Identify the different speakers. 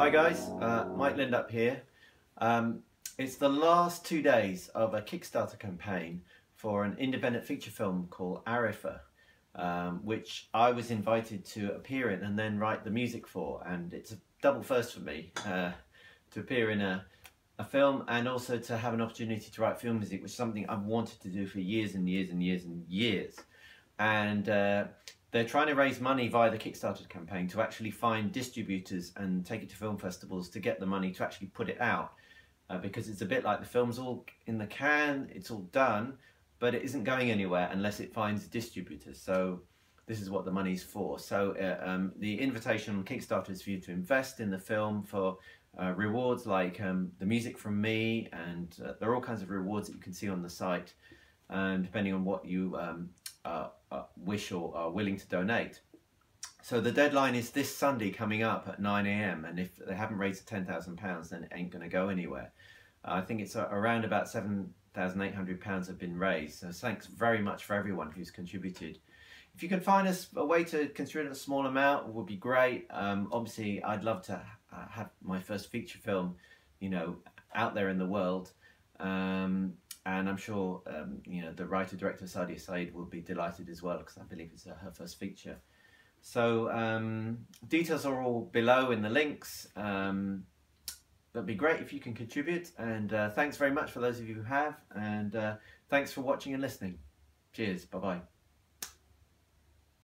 Speaker 1: Hi guys, uh, Mike Lindup here. Um, it's the last two days of a Kickstarter campaign for an independent feature film called Arifa, um, which I was invited to appear in and then write the music for. And it's a double first for me uh, to appear in a, a film and also to have an opportunity to write film music, which is something I've wanted to do for years and years and years and years. And uh, they're trying to raise money via the Kickstarter campaign to actually find distributors and take it to film festivals to get the money to actually put it out. Uh, because it's a bit like the film's all in the can, it's all done, but it isn't going anywhere unless it finds distributors. So this is what the money's for. So uh, um, the invitation on Kickstarter is for you to invest in the film for uh, rewards like um, the music from me, and uh, there are all kinds of rewards that you can see on the site, and depending on what you um, uh, uh, wish or are willing to donate. So the deadline is this Sunday coming up at 9 a.m. and if they haven't raised the £10,000 then it ain't going to go anywhere. Uh, I think it's uh, around about £7,800 have been raised. So thanks very much for everyone who's contributed. If you can find us a way to contribute a small amount would be great. Um, obviously I'd love to uh, have my first feature film, you know, out there in the world. Um, and I'm sure um, you know the writer director Sadia Saeed will be delighted as well because I believe it's uh, her first feature. So um, details are all below in the links. Um, that'd be great if you can contribute. And uh, thanks very much for those of you who have. And uh, thanks for watching and listening. Cheers. Bye bye.